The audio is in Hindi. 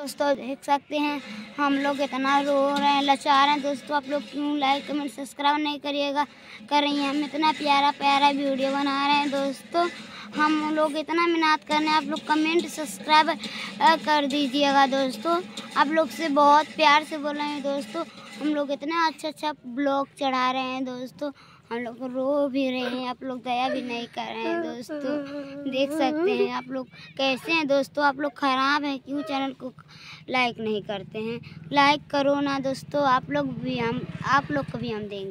दोस्तों, देख सकते हैं, हम लोग इतना रो रहे हैं, लचा रहे हैं। दोस्तों, आप लोग क्यों लाइक कमेंट सब्सक्राइब नहीं करिएगा? कर रही हैं। हम इतना प्यारा प्यारा वीडियो बना रहे हैं, दोस्तों। हम लोग इतना मेहनत कर रहे हैं आप लोग कमेंट सब्सक्राइब कर दीजिएगा दोस्तों। आप लोग से बहुत प्यार से बोल रहे हैं दोस्तों। हम लोग इतना अच्छा अच्छा ब्लॉग चढ़ा रहे हैं दोस्तों। हम लोग रो भी रहे हैं, आप लोग दया भी नहीं कर रहे हैं दोस्तों। देख सकते हैं आप लोग कैसे हैं दोस्तों। आप लोग ख़राब हैं, क्यों चैनल को लाइक नहीं करते हैं? लाइक करो ना दोस्तों, आप लोग भी हम, आप लोग को भी हम देंगे।